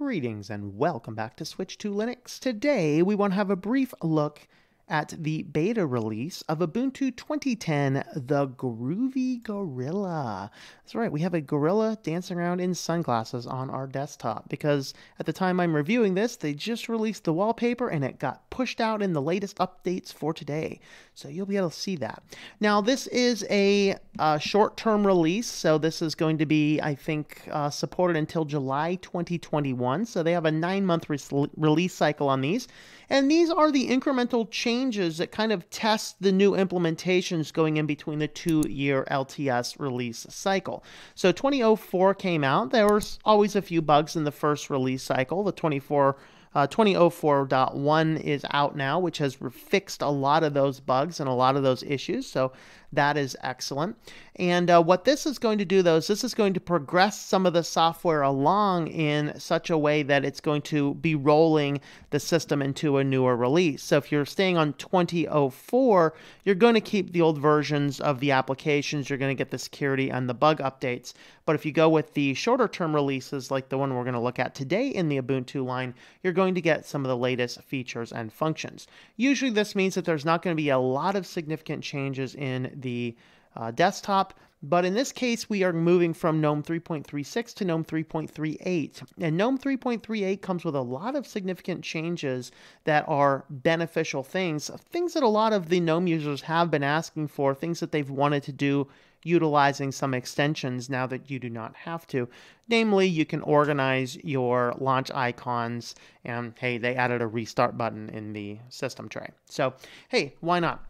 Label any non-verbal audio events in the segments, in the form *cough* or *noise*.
Greetings and welcome back to Switched to Linux. Today we want to have a brief look at the beta release of Ubuntu 2010, the Groovy Gorilla. That's right, we have a gorilla dancing around in sunglasses on our desktop because at the time I'm reviewing this, they just released the wallpaper and it got pushed out in the latest updates for today. So you'll be able to see that. Now, this is a, a short term release, so this is going to be, I think, uh, supported until July 2021. So they have a nine month re- release cycle on these. And these are the incremental changes that kind of test the new implementations going in between the two year LTS release cycle. So 2004 came out. There was always a few bugs in the first release cycle. The 24 uh, 2004.1 is out now, which has fixed a lot of those bugs and a lot of those issues. So that is excellent. And uh, what this is going to do, though, is this is going to progress some of the software along in such a way that it's going to be rolling the system into a newer release. So if you're staying on 2004, you're going to keep the old versions of the applications. You're going to get the security and the bug updates. But if you go with the shorter term releases, like the one we're going to look at today in the Ubuntu line, you're going to get some of the latest features and functions. Usually, this means that there's not going to be a lot of significant changes in the uh, desktop. But in this case, we are moving from GNOME 3.36 to GNOME 3.38. And GNOME 3.38 comes with a lot of significant changes that are beneficial things, things that a lot of the GNOME users have been asking for, things that they've wanted to do utilizing some extensions now that you do not have to. Namely, you can organize your launch icons, and hey, they added a restart button in the system tray. So, hey, why not?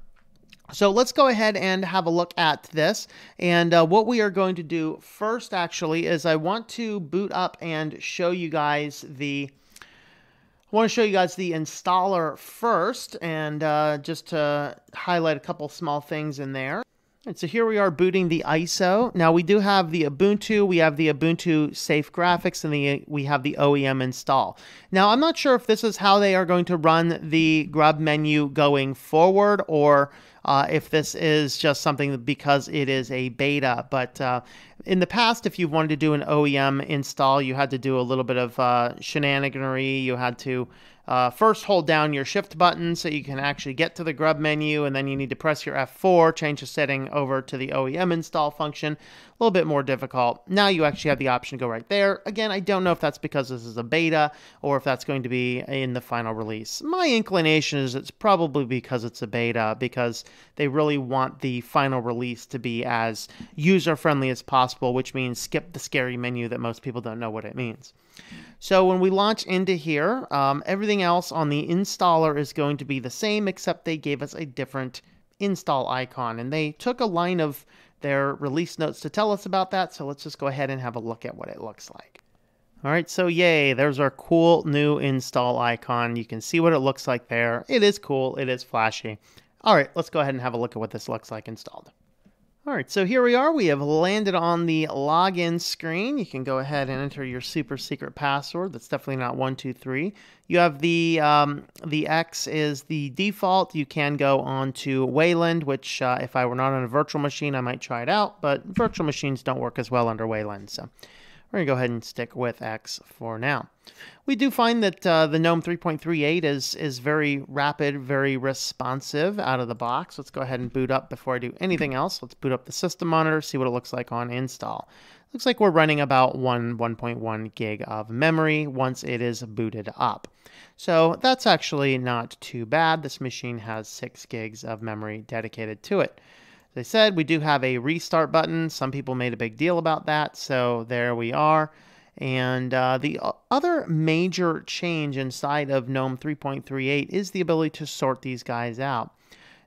So let's go ahead and have a look at this. And uh, what we are going to do first, actually, is I want to boot up and show you guys the. I want to show you guys the installer first, and uh, just to highlight a couple small things in there. So here we are booting the ISO. Now we do have the Ubuntu, we have the Ubuntu Safe Graphics, and the, we have the OEM install. Now I'm not sure if this is how they are going to run the grub menu going forward, or uh, if this is just something because it is a beta. But uh, in the past, if you wanted to do an OEM install, you had to do a little bit of uh, shenaniganery. You had to uh, first, hold down your shift button so you can actually get to the grub menu, and then you need to press your F4, change the setting over to the OEM install function. A little bit more difficult. Now you actually have the option to go right there. Again, I don't know if that's because this is a beta or if that's going to be in the final release. My inclination is it's probably because it's a beta, because they really want the final release to be as user friendly as possible, which means skip the scary menu that most people don't know what it means. So when we launch into here, um, everything else on the installer is going to be the same, except they gave us a different install icon. And they took a line of their release notes to tell us about that. So let's just go ahead and have a look at what it looks like. All right, so yay, there's our cool new install icon. You can see what it looks like there. It is cool, it is flashy. All right, let's go ahead and have a look at what this looks like installed. All right, so here we are. We have landed on the login screen. You can go ahead and enter your super secret password. That's definitely not one two three. You have the um, the X is the default. You can go on to Wayland, which uh, if I were not on a virtual machine, I might try it out. But virtual machines don't work as well under Wayland, so we're going to go ahead and stick with X for now. We do find that uh, the GNOME 3.38 is, is very rapid, very responsive out of the box. Let's go ahead and boot up before I do anything else. Let's boot up the system monitor, see what it looks like on install. Looks like we're running about 1 1.1 gig of memory once it is booted up. So that's actually not too bad. This machine has 6 gigs of memory dedicated to it. As I said, we do have a restart button. Some people made a big deal about that, so there we are. And uh, the other major change inside of GNOME 3.38 is the ability to sort these guys out.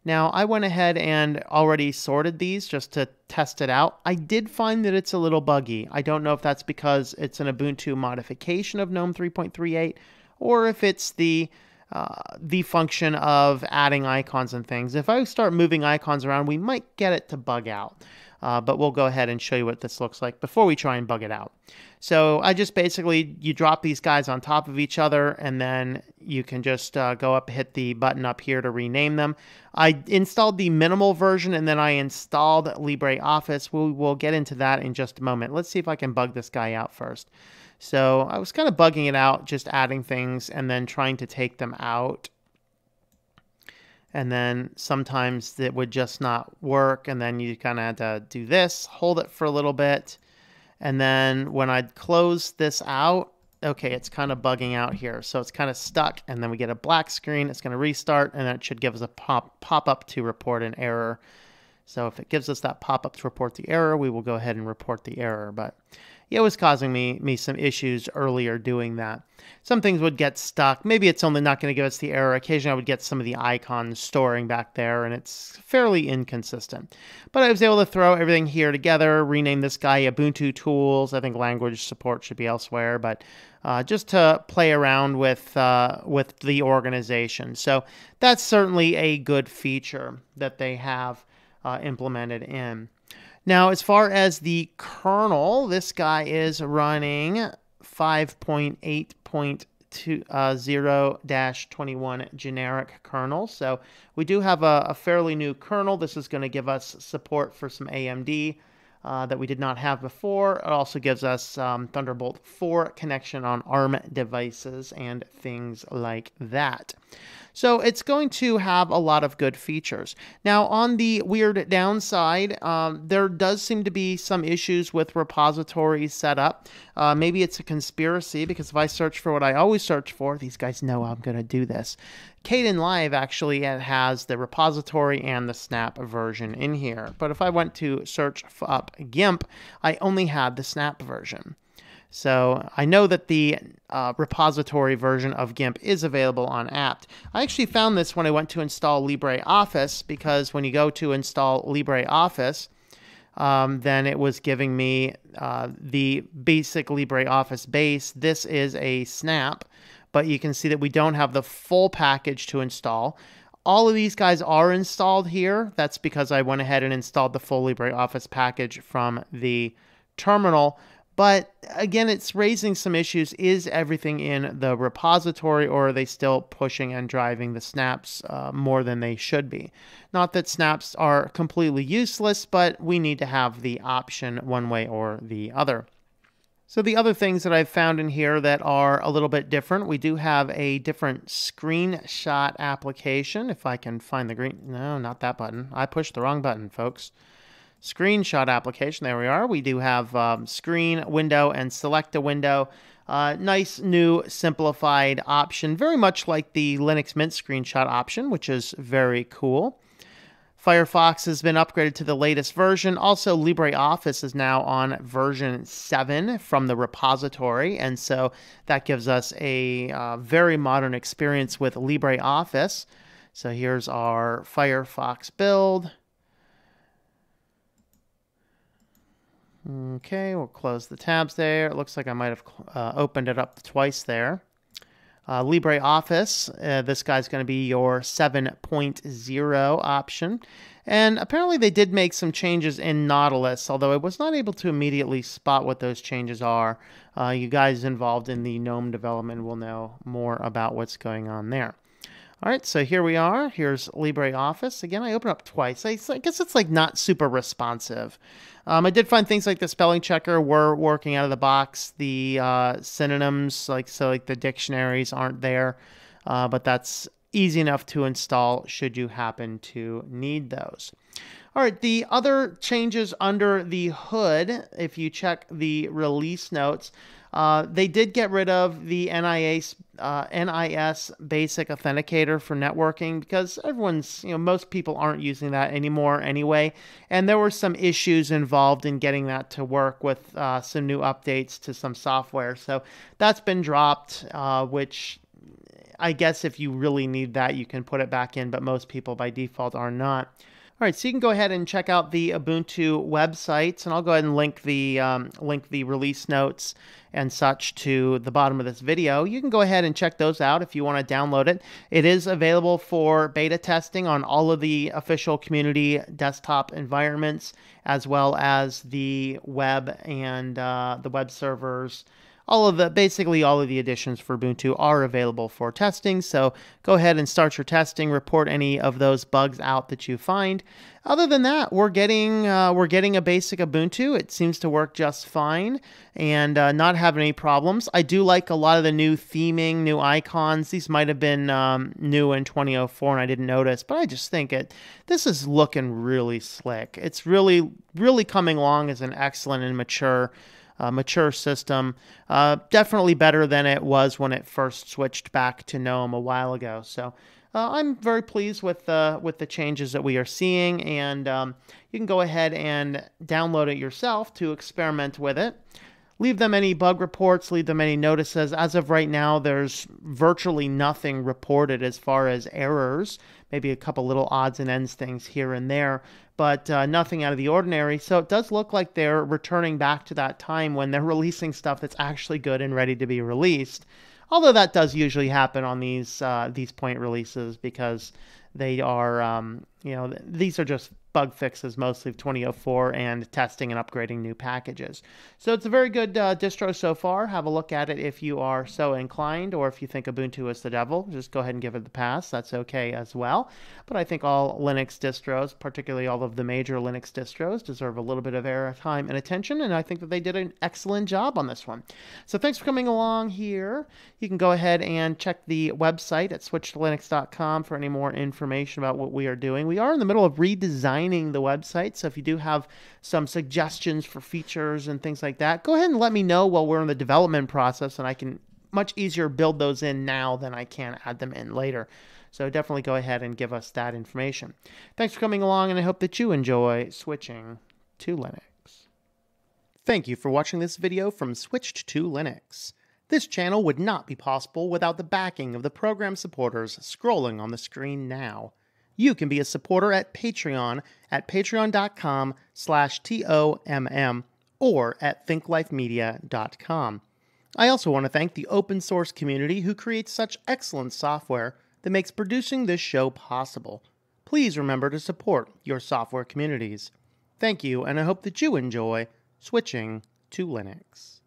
Now, I went ahead and already sorted these just to test it out. I did find that it's a little buggy. I don't know if that's because it's an Ubuntu modification of GNOME 3.38 or if it's the uh, the function of adding icons and things. If I start moving icons around, we might get it to bug out. Uh, but we'll go ahead and show you what this looks like before we try and bug it out. So I just basically, you drop these guys on top of each other and then you can just uh, go up, hit the button up here to rename them. I installed the minimal version and then I installed LibreOffice. We will get into that in just a moment. Let's see if I can bug this guy out first. So I was kind of bugging it out, just adding things and then trying to take them out and then sometimes it would just not work and then you kind of had to do this hold it for a little bit. And then when i'd close this out okay it's kind of bugging out here. So it's kind of stuck and then we get a black screen it's going to restart and it should give us a pop pop up to report an error so if it gives us that pop up to report the error we will go ahead and report the error but it was causing me me some issues earlier doing that. Some things would get stuck. Maybe it's only not going to give us the error. Occasionally I would get some of the icons storing back there and it's fairly inconsistent. But I was able to throw everything here together, rename this guy Ubuntu Tools. I think language support should be elsewhere, but uh, just to play around with uh, with the organization. So that's certainly a good feature that they have uh, implemented in. Now, as far as the kernel, this guy is running 5.8.0-21 uh, generic kernel. So we do have a, a fairly new kernel. This is going to give us support for some AMD uh, that we did not have before. It also gives us um, Thunderbolt 4 connection on ARM devices and things like that. So it's going to have a lot of good features. Now, on the weird downside, um, there does seem to be some issues with repository setup. Uh, maybe it's a conspiracy because if I search for what I always search for, these guys know I'm going to do this. Kdenlive actually has the repository and the snap version in here. But if I went to search up GIMP, I only had the snap version. So I know that the uh, repository version of GIMP is available on apt. I actually found this when I went to install LibreOffice because when you go to install LibreOffice, um, then it was giving me uh, the basic LibreOffice base. This is a snap, but you can see that we don't have the full package to install. All of these guys are installed here. That's because I went ahead and installed the full LibreOffice package from the terminal. But again, it's raising some issues. Is everything in the repository, or are they still pushing and driving the snaps uh, more than they should be? Not that snaps are completely useless, but we need to have the option one way or the other. So the other things that I've found in here that are a little bit different, we do have a different screenshot application. If I can find the green, no, not that button. I pushed the wrong button, folks screenshot application. There we are. We do have um, screen, window, and select a window. Uh, nice new simplified option, very much like the Linux Mint screenshot option, which is very cool. Firefox has been upgraded to the latest version. Also, LibreOffice is now on version 7 from the repository, and so that gives us a uh, very modern experience with LibreOffice. So here's our Firefox build. Okay, we'll close the tabs there. It looks like I might have uh, opened it up twice there. Uh, LibreOffice, uh, this guy's going to be your 7.0 option. And apparently they did make some changes in Nautilus, although I was not able to immediately spot what those changes are. Uh, you guys involved in the GNOME development will know more about what's going on there. All right, so here we are. Here's LibreOffice. Again, I open up twice. I, guess it's like not super responsive. Um, I did find things like the spelling checker were working out of the box. The uh, synonyms, like so, like the dictionaries aren't there, uh, but that's easy enough to install should you happen to need those. All right, the other changes under the hood, if you check the release notes, uh, they did get rid of the NIS, uh, NIS basic authenticator for networking because everyone's, you know, most people aren't using that anymore anyway. And there were some issues involved in getting that to work with uh, some new updates to some software. So that's been dropped, uh, which I guess if you really need that, you can put it back in, but most people by default are not. All right, so you can go ahead and check out the Ubuntu websites, and I'll go ahead and link the um, link the release notes and such to the bottom of this video. You can go ahead and check those out if you want to download it. It is available for beta testing on all of the official community desktop environments, as well as the web and uh, the web servers all of the basically all of the additions for Ubuntu are available for testing. So go ahead and start your testing. Report any of those bugs out that you find. Other than that, we're getting uh, we're getting a basic Ubuntu. It seems to work just fine and uh, not having any problems. I do like a lot of the new theming, new icons. These might have been um, new in 2004 and I didn't notice, but I just think it this is looking really slick. It's really really coming along as an excellent and mature uh, mature system. Uh, definitely better than it was when it first switched back to GNOME a while ago. So uh, I'm very pleased with the with the changes that we are seeing, and um, you can go ahead and download it yourself to experiment with it. Leave them any bug reports, leave them any notices. As of right now, there's virtually nothing reported as far as errors, maybe a couple little odds and ends things here and there, but uh, nothing out of the ordinary. So it does look like they're returning back to that time when they're *laughs* releasing stuff that's actually good and ready to be released. Although that does usually happen on these uh, these point releases because they are, um, you know, these are just bug fixes mostly of 2004 and testing and upgrading new packages. So it's a very good uh, distro so far. Have a look at it if you are so inclined or if you think Ubuntu is the devil. Just go ahead and give it the pass. That's okay as well. But I think all Linux distros, particularly all of the major Linux distros, deserve a little bit of airtime and attention. And I think that they did an excellent job on this one. So thanks for coming along here. You can go ahead and check the website at switchedtolinux.com for any more information about what we are doing. We are in the middle of redesigning the website. So if you do have some suggestions for features and things like that, go ahead and let me know while we're in the development process and I can much easier build those in now than I can add them in later. So definitely go ahead and give us that information. Thanks for coming along and I hope that you enjoy switching to Linux. Thank you for watching this video from Switched to Linux. This channel would not be possible without the backing of the program supporters scrolling on the screen now you can be a supporter at Patreon at patreon.com slash T-O-M-M or at thinklifemedia.com. I also want to thank the open source community who creates such excellent software that makes producing this show possible. Please remember to support your software communities. Thank you, and I hope that you enjoy switching to Linux.